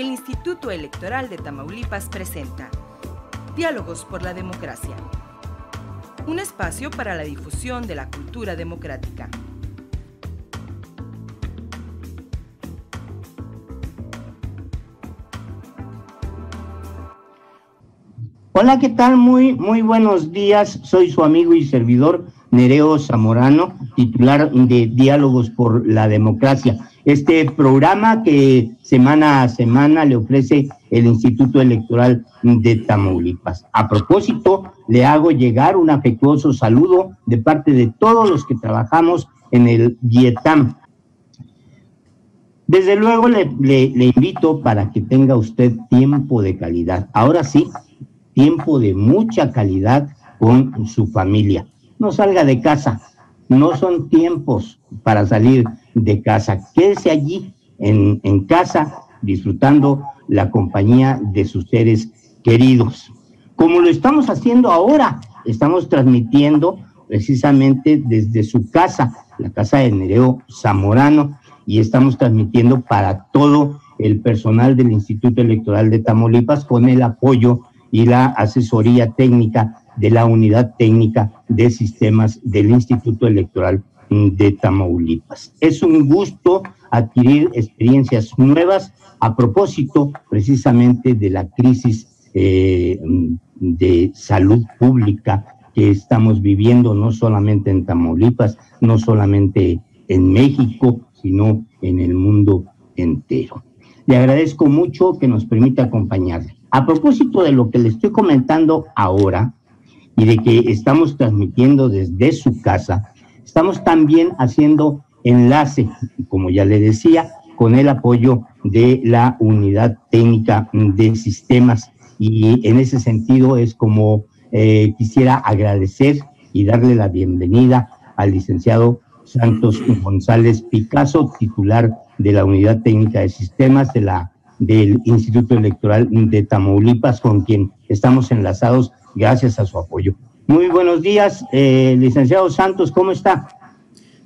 el Instituto Electoral de Tamaulipas presenta Diálogos por la Democracia. Un espacio para la difusión de la cultura democrática. Hola, ¿qué tal? Muy, muy buenos días. Soy su amigo y servidor Nereo Zamorano, titular de Diálogos por la Democracia. Este programa que semana a semana le ofrece el Instituto Electoral de Tamaulipas. A propósito, le hago llegar un afectuoso saludo de parte de todos los que trabajamos en el Vietam. Desde luego le, le invito para que tenga usted tiempo de calidad. Ahora sí, tiempo de mucha calidad con su familia no salga de casa. No son tiempos para salir de casa. Quédese allí en, en casa disfrutando la compañía de sus seres queridos. Como lo estamos haciendo ahora, estamos transmitiendo precisamente desde su casa, la casa de Nereo Zamorano, y estamos transmitiendo para todo el personal del Instituto Electoral de Tamaulipas con el apoyo y la asesoría técnica de la Unidad Técnica de Sistemas del Instituto Electoral de Tamaulipas. Es un gusto adquirir experiencias nuevas a propósito precisamente de la crisis eh, de salud pública que estamos viviendo no solamente en Tamaulipas, no solamente en México, sino en el mundo entero. Le agradezco mucho que nos permita acompañarle. A propósito de lo que le estoy comentando ahora, y de que estamos transmitiendo desde su casa, estamos también haciendo enlace, como ya le decía, con el apoyo de la unidad técnica de sistemas. Y en ese sentido es como eh, quisiera agradecer y darle la bienvenida al licenciado Santos González Picasso, titular de la unidad técnica de sistemas de la, del Instituto Electoral de Tamaulipas, con quien estamos enlazados gracias a su apoyo. Muy buenos días, eh, licenciado Santos, ¿cómo está?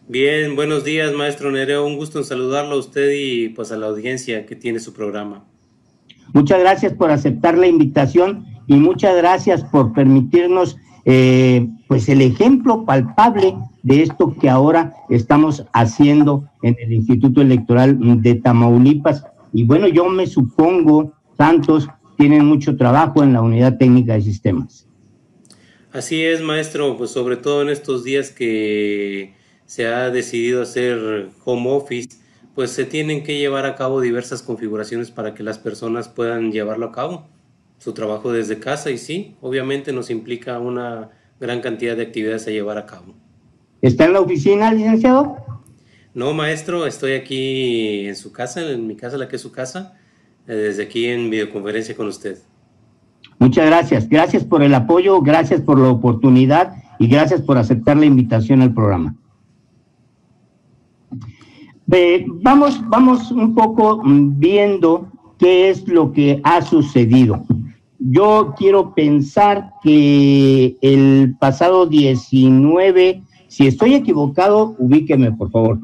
Bien, buenos días, maestro Nereo. Un gusto en saludarlo a usted y pues a la audiencia que tiene su programa. Muchas gracias por aceptar la invitación y muchas gracias por permitirnos eh, pues el ejemplo palpable de esto que ahora estamos haciendo en el Instituto Electoral de Tamaulipas. Y bueno, yo me supongo, Santos, tienen mucho trabajo en la unidad técnica de sistemas. Así es, maestro, pues sobre todo en estos días que se ha decidido hacer home office, pues se tienen que llevar a cabo diversas configuraciones para que las personas puedan llevarlo a cabo, su trabajo desde casa y sí, obviamente nos implica una gran cantidad de actividades a llevar a cabo. ¿Está en la oficina, licenciado? No, maestro, estoy aquí en su casa, en mi casa, la que es su casa, eh, desde aquí en videoconferencia con usted. Muchas gracias. Gracias por el apoyo, gracias por la oportunidad y gracias por aceptar la invitación al programa. vamos, vamos un poco viendo qué es lo que ha sucedido. Yo quiero pensar que el pasado 19, si estoy equivocado, ubíqueme por favor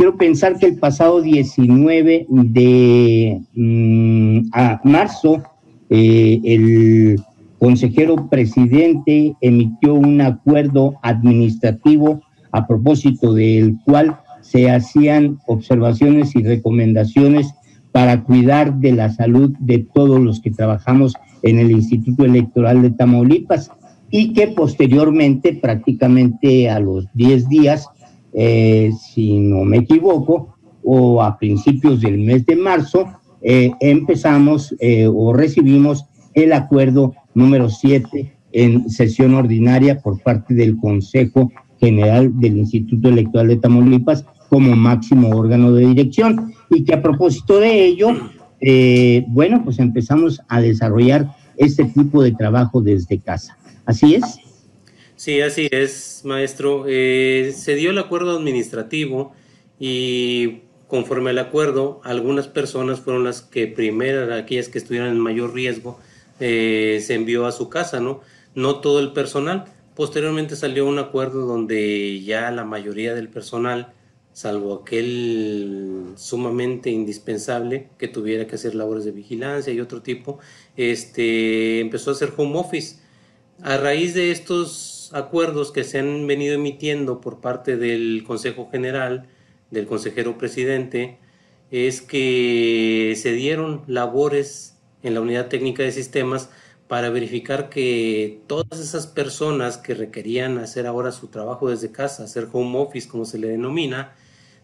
quiero pensar que el pasado 19 de mm, marzo, eh, el consejero presidente emitió un acuerdo administrativo a propósito del cual se hacían observaciones y recomendaciones para cuidar de la salud de todos los que trabajamos en el Instituto Electoral de Tamaulipas y que posteriormente, prácticamente a los 10 días, eh, si no me equivoco, o a principios del mes de marzo, eh, empezamos eh, o recibimos el acuerdo número 7 en sesión ordinaria por parte del Consejo General del Instituto Electoral de Tamaulipas como máximo órgano de dirección y que a propósito de ello, bueno, pues empezamos a desarrollar este tipo de trabajo desde casa. ¿Así es? Sí, así es, maestro. Eh, se dio el acuerdo administrativo y conforme al acuerdo, algunas personas fueron las que primero, aquellas que estuvieran en mayor riesgo, eh, se envió a su casa, ¿no? No todo el personal. Posteriormente salió un acuerdo donde ya la mayoría del personal salvo aquel sumamente indispensable que tuviera que hacer labores de vigilancia y otro tipo, este, empezó a hacer home office. A raíz de estos acuerdos que se han venido emitiendo por parte del Consejo General, del consejero presidente, es que se dieron labores en la unidad técnica de sistemas para verificar que todas esas personas que requerían hacer ahora su trabajo desde casa, hacer home office como se le denomina,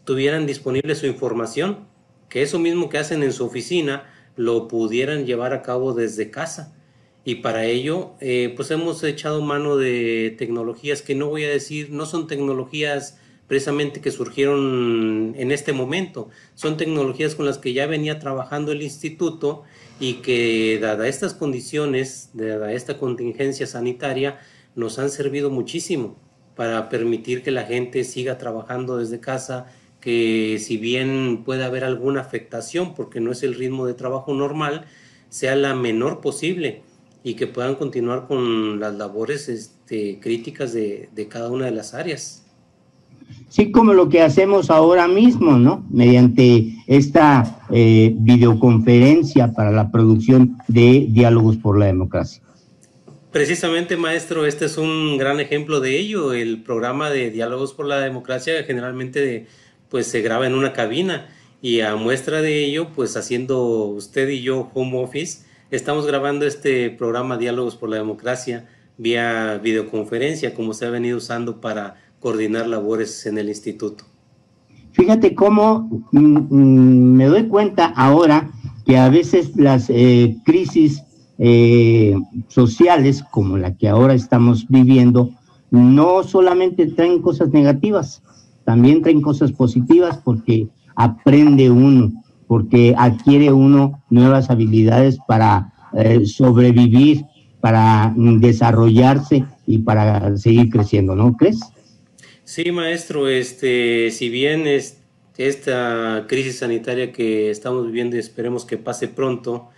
tuvieran disponible su información, que eso mismo que hacen en su oficina lo pudieran llevar a cabo desde casa. Y para ello, eh, pues hemos echado mano de tecnologías que no voy a decir, no son tecnologías precisamente que surgieron en este momento, son tecnologías con las que ya venía trabajando el instituto y que dada estas condiciones, dada esta contingencia sanitaria, nos han servido muchísimo para permitir que la gente siga trabajando desde casa, que si bien puede haber alguna afectación porque no es el ritmo de trabajo normal, sea la menor posible y que puedan continuar con las labores este, críticas de, cada una de las áreas. Sí, como lo que hacemos ahora mismo, ¿no? Mediante esta eh, videoconferencia para la producción de Diálogos por la Democracia. Precisamente, maestro, este es un gran ejemplo de ello. El programa de Diálogos por la Democracia generalmente pues se graba en una cabina y a muestra de ello, pues haciendo usted y yo home office, estamos grabando este programa Diálogos por la Democracia vía videoconferencia, como se ha venido usando para coordinar labores en el instituto. Fíjate cómo mm, mm, me doy cuenta ahora que a veces las eh, crisis eh, sociales, como la que ahora estamos viviendo, no solamente traen cosas negativas, también traen cosas positivas porque aprende uno, porque adquiere uno nuevas habilidades para eh, sobrevivir, para desarrollarse y para seguir creciendo, ¿no crees? Sí, maestro, este, si bien es esta crisis sanitaria que estamos viviendo esperemos que pase pronto,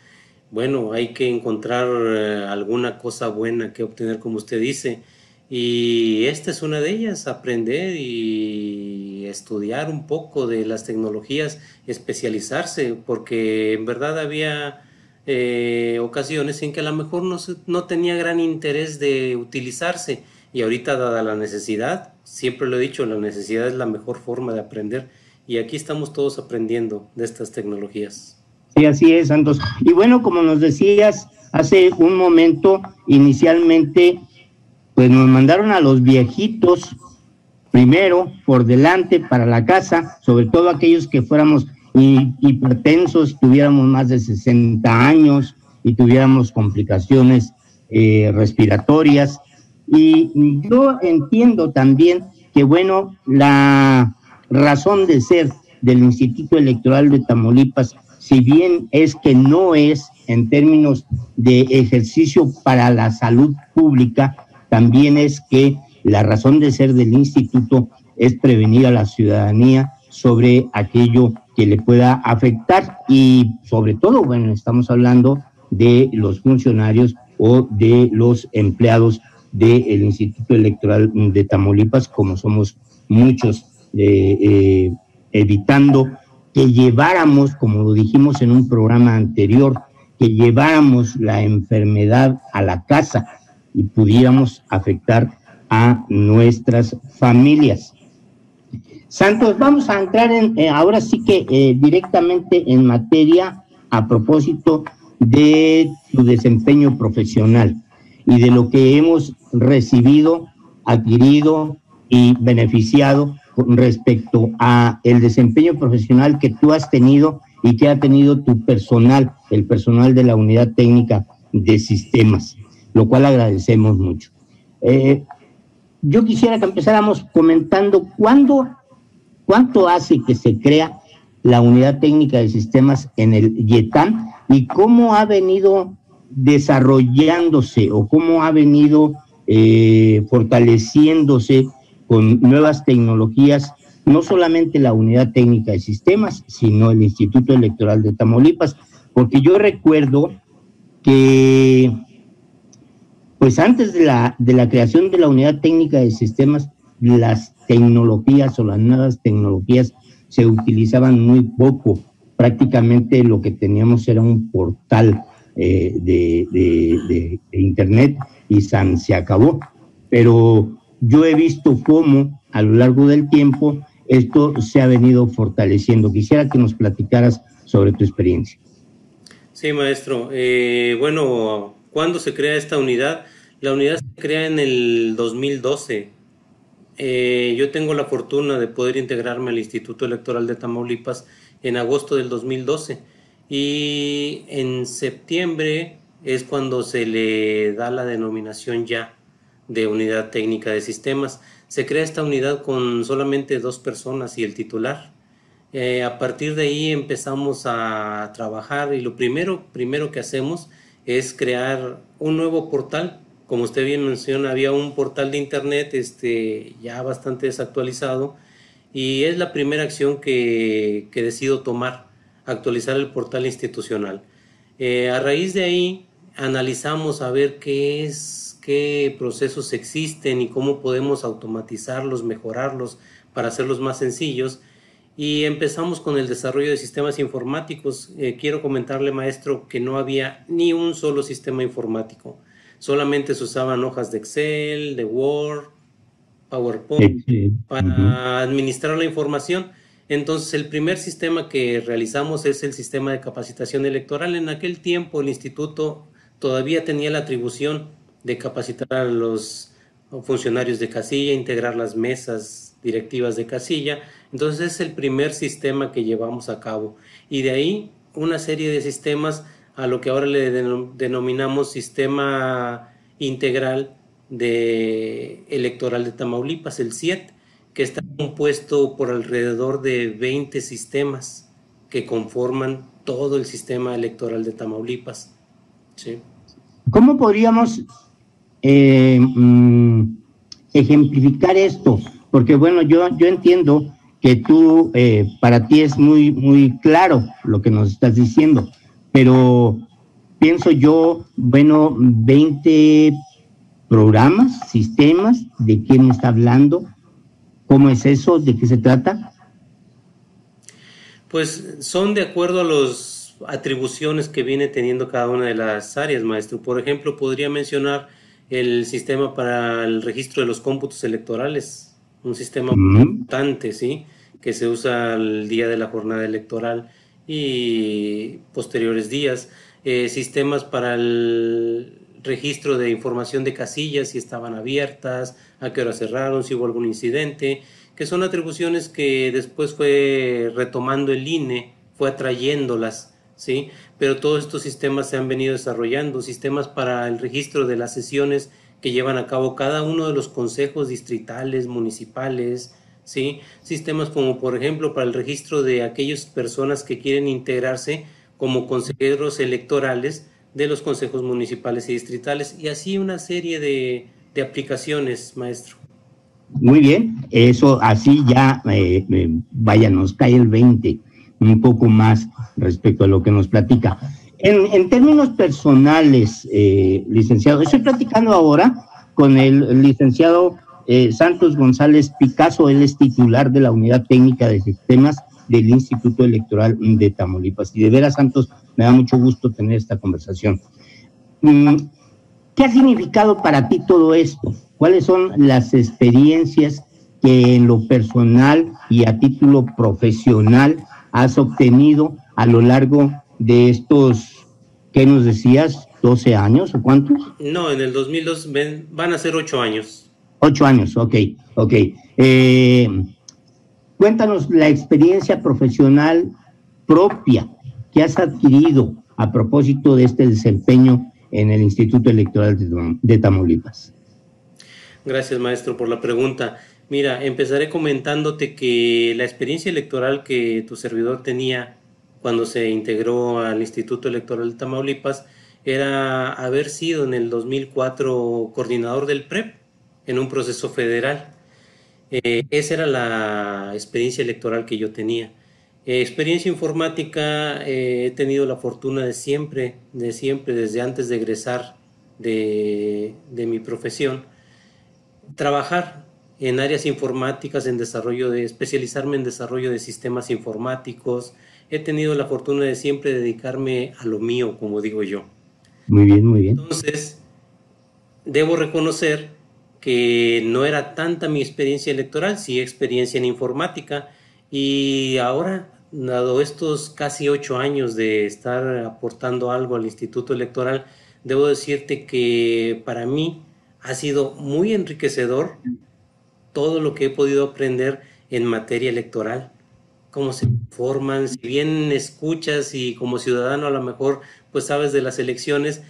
bueno, hay que encontrar eh, alguna cosa buena que obtener, como usted dice. Y esta es una de ellas, aprender y estudiar un poco de las tecnologías, especializarse, porque en verdad había eh, ocasiones en que a lo mejor no, no tenía gran interés de utilizarse y ahorita dada la necesidad, siempre lo he dicho, la necesidad es la mejor forma de aprender y aquí estamos todos aprendiendo de estas tecnologías. Sí, así es, Santos. Y bueno, como nos decías hace un momento, inicialmente pues nos mandaron a los viejitos primero por delante para la casa, sobre todo aquellos que fuéramos hipertensos, tuviéramos más de 60 años y tuviéramos complicaciones eh, respiratorias. Y yo entiendo también que, bueno, la razón de ser del Instituto Electoral de Tamaulipas, si bien es que no es en términos de ejercicio para la salud pública, también es que la razón de ser del instituto es prevenir a la ciudadanía sobre aquello que le pueda afectar. Y sobre todo, bueno, estamos hablando de los funcionarios o de los empleados del Instituto Electoral de Tamaulipas, como somos muchos, eh, eh, evitando que lleváramos, como lo dijimos en un programa anterior, que lleváramos la enfermedad a la casa, y pudiéramos afectar a nuestras familias. Santos, vamos a entrar en, eh, ahora sí que directamente en materia a propósito de tu desempeño profesional y de lo que hemos recibido, adquirido y beneficiado respecto a el desempeño profesional que tú has tenido y que ha tenido tu personal, el personal de la unidad técnica de sistemas lo cual agradecemos mucho. Eh, yo quisiera que empezáramos comentando cuándo, cuánto hace que se crea la unidad técnica de sistemas en el YETAM y cómo ha venido desarrollándose o cómo ha venido eh, fortaleciéndose con nuevas tecnologías, no solamente la unidad técnica de sistemas, sino el Instituto Electoral de Tamaulipas, porque yo recuerdo que pues antes de la, de la creación de la unidad técnica de sistemas, las tecnologías o las nuevas tecnologías se utilizaban muy poco. Prácticamente lo que teníamos era un portal eh, de, Internet y San se acabó. Pero yo he visto cómo a lo largo del tiempo esto se ha venido fortaleciendo. Quisiera que nos platicaras sobre tu experiencia. Sí, maestro. Eh, bueno, ¿cuándo se crea esta unidad? La unidad se crea en el 2012. Eh, yo tengo la fortuna de poder integrarme al Instituto Electoral de Tamaulipas en agosto del 2012 y en septiembre es cuando se le da la denominación ya de unidad técnica de sistemas. Se crea esta unidad con solamente dos personas y el titular. Eh, a partir de ahí empezamos a trabajar y lo primero, primero que hacemos es crear un nuevo portal. Como usted bien menciona, había un portal de internet este, ya bastante desactualizado y es la primera acción que, que decido tomar, actualizar el portal institucional. Eh, a raíz de ahí analizamos a ver qué es, qué procesos existen y cómo podemos automatizarlos, mejorarlos para hacerlos más sencillos y empezamos con el desarrollo de sistemas informáticos. Eh, quiero comentarle, maestro, que no había ni un solo sistema informático. Solamente se usaban hojas de Excel, de Word, PowerPoint para administrar la información. Entonces, el primer sistema que realizamos es el sistema de capacitación electoral. En aquel tiempo, el instituto todavía tenía la atribución de capacitar a los funcionarios de casilla, integrar las mesas directivas de casilla. Entonces es el primer sistema que llevamos a cabo. Y de ahí una serie de sistemas a lo que ahora le denominamos sistema integral de electoral de Tamaulipas, el CIET, que está compuesto por alrededor de 20 sistemas que conforman todo el sistema electoral de Tamaulipas. ¿Cómo podríamos eh, mm, ejemplificar esto? Porque bueno, yo, yo entiendo que tú, eh, para ti es muy, muy claro lo que nos estás diciendo, pero pienso yo, bueno, 20 programas, sistemas, ¿de quién está hablando? ¿Cómo es eso? ¿De qué se trata? Pues son de acuerdo a las atribuciones que viene teniendo cada una de las áreas, maestro. Por ejemplo, podría mencionar el sistema para el registro de los cómputos electorales, un sistema importante, ¿sí? Que se usa el día de la jornada electoral y posteriores días. Eh, sistemas para el registro de información de casillas, si estaban abiertas, a qué hora cerraron, si hubo algún incidente, que son atribuciones que después fue retomando el INE, fue atrayéndolas, ¿sí? Pero todos estos sistemas se han venido desarrollando, sistemas para el registro de las sesiones que llevan a cabo cada uno de los consejos distritales, municipales, ¿sí? Sistemas como por ejemplo para el registro de aquellas personas que quieren integrarse como consejeros electorales de los consejos municipales y distritales y así una serie de, aplicaciones, maestro. Muy bien, eso así ya, eh, eh, vaya, nos cae el 20, un poco más respecto a lo que nos platica. En, términos personales, eh, licenciado, estoy platicando ahora con el licenciado Santos González Picasso, él es titular de la Unidad Técnica de Sistemas del Instituto Electoral de Tamaulipas. Y de veras, Santos, me da mucho gusto tener esta conversación. ¿Qué ha significado para ti todo esto? ¿Cuáles son las experiencias que en lo personal y a título profesional has obtenido a lo largo de estos, ¿qué nos decías? ¿12 años o cuántos? No, en el 2002 van a ser 8 años. 8 años, ok, ok. Eh, Cuéntanos la experiencia profesional propia que has adquirido a propósito de este desempeño en el Instituto Electoral de Tamaulipas. Gracias, maestro, por la pregunta. Mira, empezaré comentándote que la experiencia electoral que tu servidor tenía cuando se integró al Instituto Electoral de Tamaulipas era haber sido en el 2004 coordinador del PREP en un proceso federal. Eh, esa era la experiencia electoral que yo tenía. Eh, experiencia informática, eh, he tenido la fortuna de siempre, de siempre, desde antes de egresar de, mi profesión, trabajar en áreas informáticas, en desarrollo de, especializarme en desarrollo de sistemas informáticos. He tenido la fortuna de siempre dedicarme a lo mío, como digo yo. Muy bien, muy bien. Entonces, debo reconocer que no era tanta mi experiencia electoral, sí experiencia en informática, y ahora, dado estos casi ocho años de estar aportando algo al Instituto Electoral, debo decirte que para mí ha sido muy enriquecedor todo lo que he podido aprender en materia electoral, cómo se forman, si bien escuchas y como ciudadano a lo mejor pues sabes de las elecciones,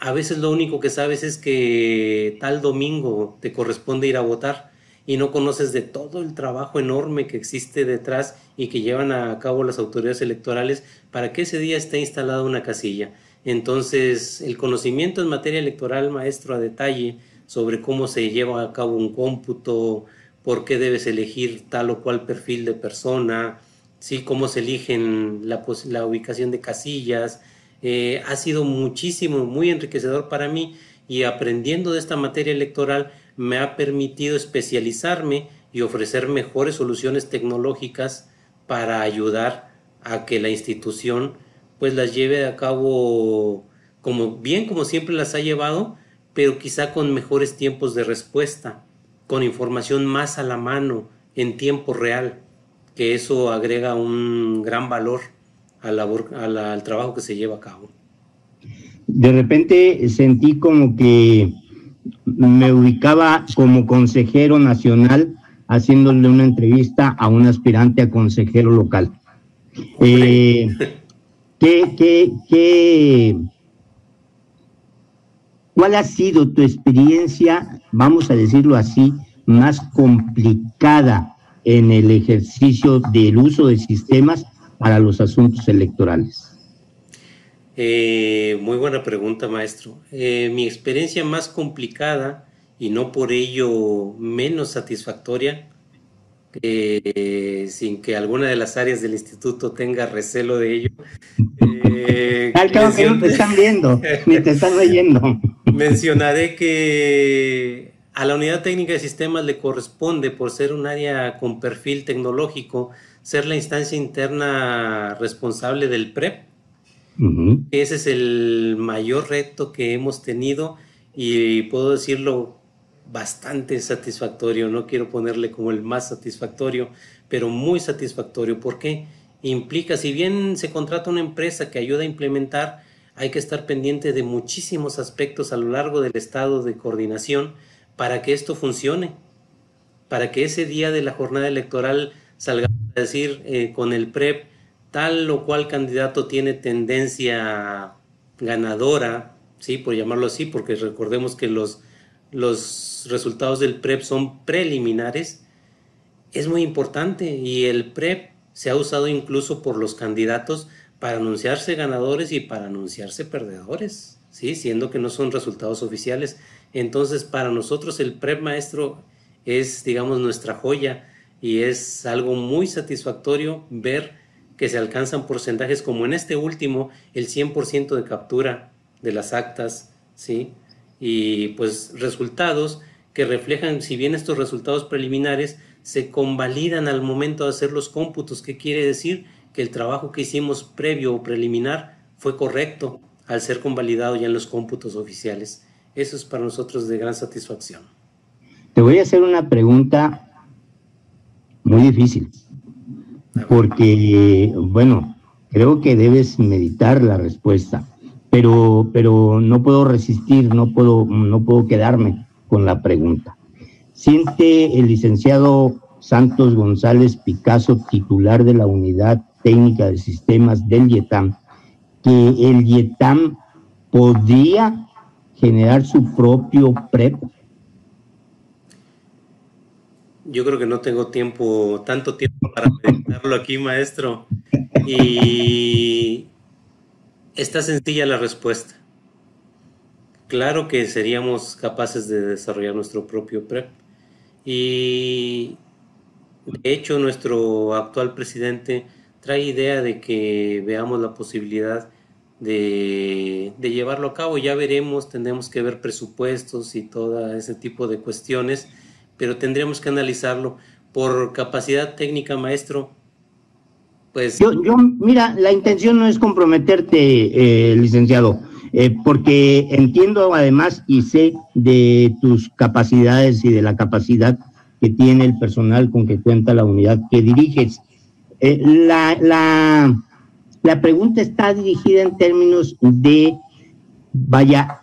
a veces lo único que sabes es que tal domingo te corresponde ir a votar y no conoces de todo el trabajo enorme que existe detrás y que llevan a cabo las autoridades electorales para que ese día esté instalada una casilla. Entonces, el conocimiento en materia electoral, maestro, a detalle sobre cómo se lleva a cabo un cómputo, por qué debes elegir tal o cual perfil de persona, ¿sí? cómo se eligen la, la ubicación de casillas, eh, ha sido muchísimo, muy enriquecedor para mí y aprendiendo de esta materia electoral me ha permitido especializarme y ofrecer mejores soluciones tecnológicas para ayudar a que la institución pues las lleve a cabo como bien como siempre las ha llevado, pero quizá con mejores tiempos de respuesta, con información más a la mano en tiempo real, que eso agrega un gran valor al, trabajo que se lleva a cabo. De repente sentí como que me ubicaba como consejero nacional haciéndole una entrevista a un aspirante a consejero local. Eh, ¿qué, qué, qué, ¿Cuál ha sido tu experiencia, vamos a decirlo así, más complicada en el ejercicio del uso de sistemas para los asuntos electorales? Eh, muy buena pregunta, maestro. Eh, mi experiencia más complicada y no por ello menos satisfactoria, eh, sin que alguna de las áreas del instituto tenga recelo de ello. Al cabo que no te están viendo, ni te están leyendo. Mencionaré que a la unidad técnica de sistemas le corresponde, por ser un área con perfil tecnológico, ser la instancia interna responsable del PREP. Ese es el mayor reto que hemos tenido y puedo decirlo bastante satisfactorio. No quiero ponerle como el más satisfactorio, pero muy satisfactorio. ¿Por qué? Implica, si bien se contrata una empresa que ayuda a implementar, hay que estar pendiente de muchísimos aspectos a lo largo del estado de coordinación para que esto funcione, para que ese día de la jornada electoral salgamos a decir eh, con el PREP tal o cual candidato tiene tendencia ganadora, ¿sí? por llamarlo así, porque recordemos que los, los resultados del PREP son preliminares, es muy importante y el PREP se ha usado incluso por los candidatos para anunciarse ganadores y para anunciarse perdedores, ¿sí? siendo que no son resultados oficiales. Entonces, para nosotros el PREP maestro es, digamos, nuestra joya y es algo muy satisfactorio ver que se alcanzan porcentajes como en este último, el 100% de captura de las actas, ¿sí? Y pues resultados que reflejan, si bien estos resultados preliminares se convalidan al momento de hacer los cómputos, ¿qué quiere decir? Que el trabajo que hicimos previo o preliminar fue correcto al ser convalidado ya en los cómputos oficiales. Eso es para nosotros de gran satisfacción. Te voy a hacer una pregunta muy difícil, porque, bueno, creo que debes meditar la respuesta, pero, pero no puedo resistir, no puedo, no puedo quedarme con la pregunta. Siente el licenciado Santos González Picasso, titular de la Unidad Técnica de Sistemas del YETAM, que el YETAM podría generar su propio PREP yo creo que no tengo tiempo, tanto tiempo para meditarlo aquí, maestro. Y está sencilla la respuesta. Claro que seríamos capaces de desarrollar nuestro propio PREP. Y de hecho, nuestro actual presidente trae idea de que veamos la posibilidad de, de, llevarlo a cabo. Ya veremos, tendremos que ver presupuestos y todo ese tipo de cuestiones pero tendríamos que analizarlo por capacidad técnica, maestro. Pues yo, yo mira, la intención no es comprometerte, eh, licenciado, eh, porque entiendo además y sé de tus capacidades y de la capacidad que tiene el personal con que cuenta la unidad que diriges. Eh, la, la, la pregunta está dirigida en términos de, vaya,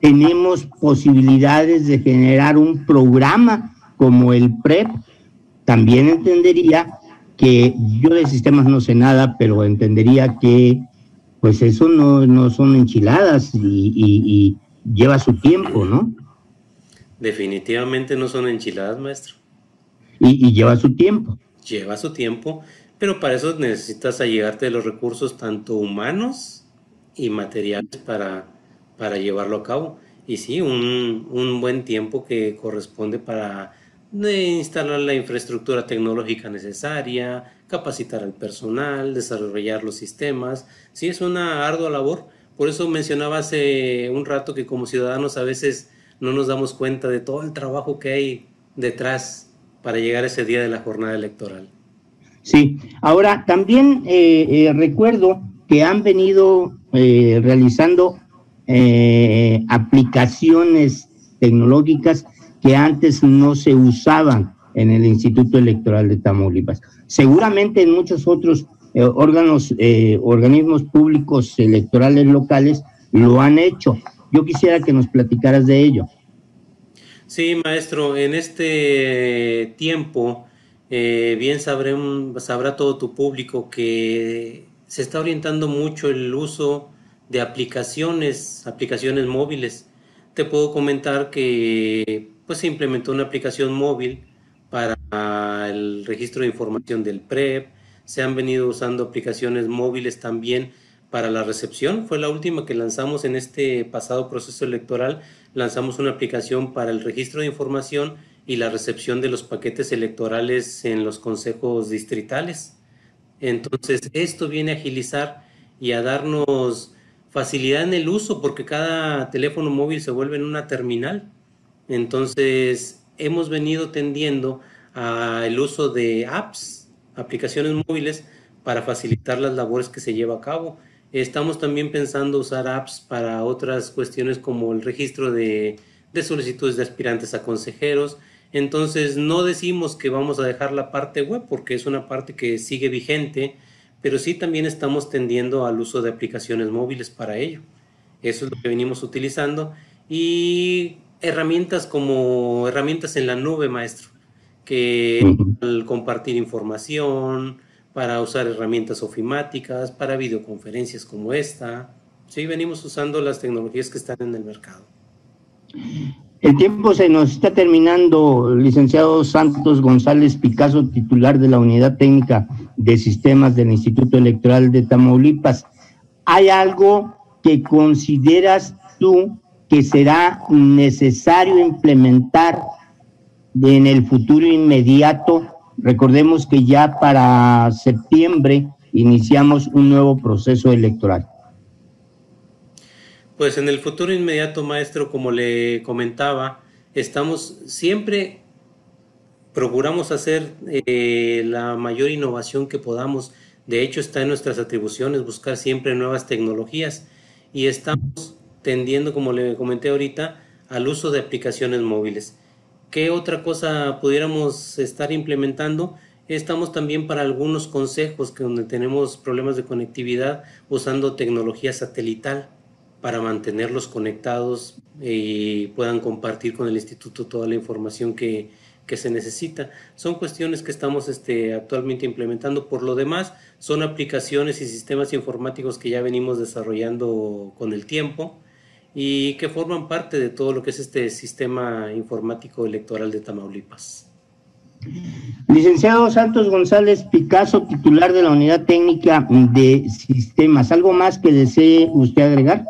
tenemos posibilidades de generar un programa como el PREP, también entendería que yo de sistemas no sé nada, pero entendería que pues eso no, no son enchiladas y, lleva su tiempo, ¿no? Definitivamente no son enchiladas, maestro. Y, y, lleva su tiempo. Lleva su tiempo, pero para eso necesitas allegarte de los recursos tanto humanos y materiales para, para llevarlo a cabo. Y sí, un, un buen tiempo que corresponde para instalar la infraestructura tecnológica necesaria, capacitar al personal, desarrollar los sistemas. Sí, es una ardua labor. Por eso mencionaba hace un rato que como ciudadanos a veces no nos damos cuenta de todo el trabajo que hay detrás para llegar a ese día de la jornada electoral. Sí, ahora también eh, eh, recuerdo que han venido eh, realizando eh, aplicaciones tecnológicas que antes no se usaban en el Instituto Electoral de Tamaulipas. Seguramente en muchos otros eh, órganos, eh, organismos públicos electorales locales lo han hecho. Yo quisiera que nos platicaras de ello. Sí, maestro, en este tiempo, bien sabré, sabrá todo tu público que se está orientando mucho el uso de aplicaciones, aplicaciones móviles. Te puedo comentar que pues, se implementó una aplicación móvil para el registro de información del PREP, se han venido usando aplicaciones móviles también para la recepción. Fue la última que lanzamos en este pasado proceso electoral. Lanzamos una aplicación para el registro de información y la recepción de los paquetes electorales en los consejos distritales. Entonces, esto viene a agilizar y a darnos facilidad en el uso porque cada teléfono móvil se vuelve en una terminal. Entonces, hemos venido tendiendo al uso de apps, aplicaciones móviles, para facilitar las labores que se lleva a cabo. Estamos también pensando usar apps para otras cuestiones como el registro de, de solicitudes de aspirantes a consejeros. Entonces, no decimos que vamos a dejar la parte web porque es una parte que sigue vigente pero sí también estamos tendiendo al uso de aplicaciones móviles para ello. Eso es lo que venimos utilizando y herramientas como herramientas en la nube, maestro, que al compartir información, para usar herramientas ofimáticas, para videoconferencias como esta. Sí, venimos usando las tecnologías que están en el mercado. El tiempo se nos está terminando, licenciado Santos González Picasso, titular de la Unidad Técnica de Sistemas del Instituto Electoral de Tamaulipas. ¿Hay algo que consideras tú que será necesario implementar en el futuro inmediato? Recordemos que ya para septiembre iniciamos un nuevo proceso electoral. Pues en el futuro inmediato, maestro, como le comentaba, estamos siempre procuramos hacer eh, la mayor innovación que podamos. De hecho, está en nuestras atribuciones buscar siempre nuevas tecnologías y estamos tendiendo, como le comenté ahorita, al uso de aplicaciones móviles. ¿Qué otra cosa pudiéramos estar implementando? Estamos también para algunos consejos que donde tenemos problemas de conectividad usando tecnología satelital para mantenerlos conectados y puedan compartir con el instituto toda la información que, se necesita. Son cuestiones que estamos este, actualmente implementando. Por lo demás, son aplicaciones y sistemas informáticos que ya venimos desarrollando con el tiempo y que forman parte de todo lo que es este sistema informático electoral de Tamaulipas. Licenciado Santos González Picasso, titular de la Unidad Técnica de Sistemas. ¿Algo más que desee usted agregar?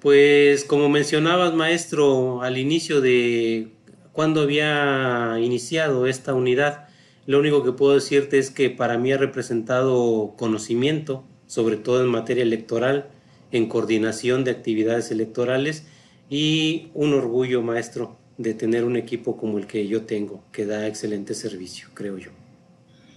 Pues como mencionabas, maestro, al inicio de cuando había iniciado esta unidad, lo único que puedo decirte es que para mí ha representado conocimiento, sobre todo en materia electoral, en coordinación de actividades electorales y un orgullo, maestro, de tener un equipo como el que yo tengo, que da excelente servicio, creo yo.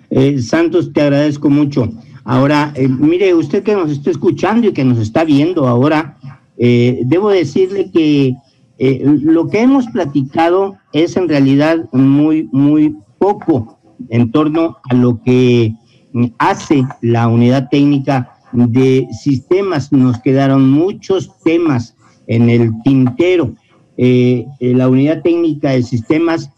Eh, Santos, te agradezco mucho. Ahora, eh, mire, usted que nos está escuchando y que nos está viendo ahora, eh, debo decirle que lo que hemos platicado es en realidad muy, muy poco en torno a lo que hace la unidad técnica de sistemas. Nos quedaron muchos temas en el tintero. la unidad técnica de sistemas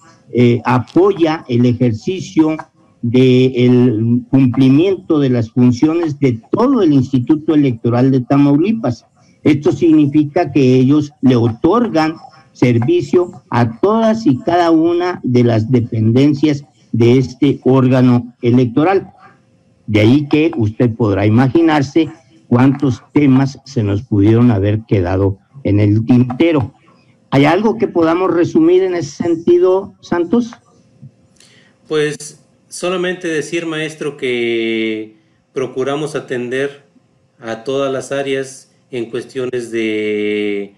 apoya el ejercicio del cumplimiento de las funciones de todo el Instituto Electoral de Tamaulipas. Esto significa que ellos le otorgan servicio a todas y cada una de las dependencias de este órgano electoral. De ahí que usted podrá imaginarse cuántos temas se nos pudieron haber quedado en el tintero. ¿Hay algo que podamos resumir en ese sentido, Santos? Pues solamente decir, maestro, que procuramos atender a todas las áreas en cuestiones de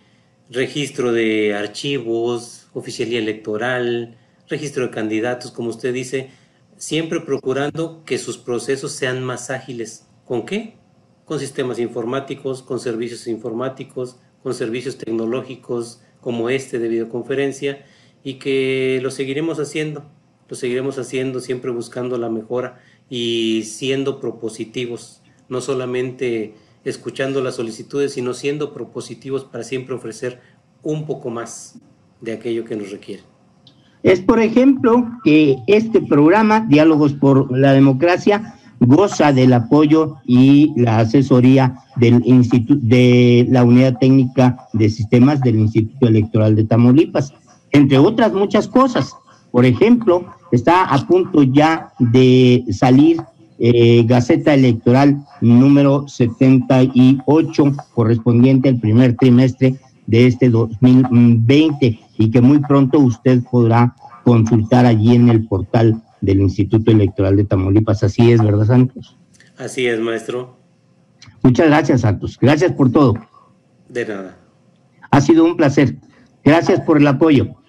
registro de archivos, oficialía electoral, registro de candidatos, como usted dice, siempre procurando que sus procesos sean más ágiles. ¿Con qué? Con sistemas informáticos, con servicios informáticos, con servicios tecnológicos como este de videoconferencia y que lo seguiremos haciendo lo seguiremos haciendo, siempre buscando la mejora y siendo propositivos, no solamente escuchando las solicitudes, sino siendo propositivos para siempre ofrecer un poco más de aquello que nos requiere. Es, por ejemplo, que este programa, Diálogos por la Democracia, goza del apoyo y la asesoría del instituto de la Unidad Técnica de Sistemas del Instituto Electoral de Tamaulipas, entre otras muchas cosas. Por ejemplo, está a punto ya de salir eh, Gaceta Electoral número 78, correspondiente al primer trimestre de este 2020 y que muy pronto usted podrá consultar allí en el portal del Instituto Electoral de Tamaulipas. Así es, ¿verdad, Santos? Así es, maestro. Muchas gracias, Santos. Gracias por todo. De nada. Ha sido un placer. Gracias por el apoyo.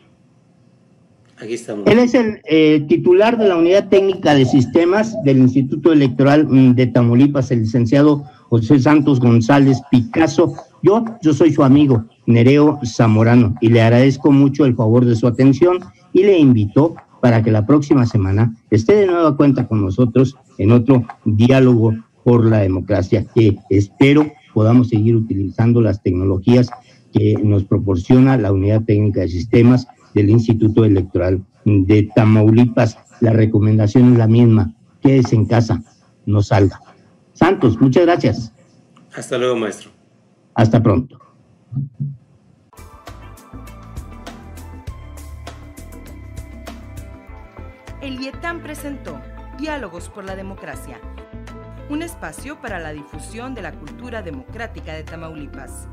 Él es el eh, titular de la Unidad Técnica de Sistemas del Instituto Electoral mm, de Tamaulipas, el licenciado José Santos González Picasso. Yo, yo soy su amigo, Nereo Zamorano, y le agradezco mucho el favor de su atención y le invito para que la próxima semana esté de nueva cuenta con nosotros en otro diálogo por la democracia, que espero podamos seguir utilizando las tecnologías que nos proporciona la Unidad Técnica de Sistemas del Instituto Electoral de Tamaulipas. La recomendación es la misma, quédese en casa, no salga. Santos, muchas gracias. Hasta luego, maestro. Hasta pronto. El IETAM presentó Diálogos por la Democracia, un espacio para la difusión de la cultura democrática de Tamaulipas.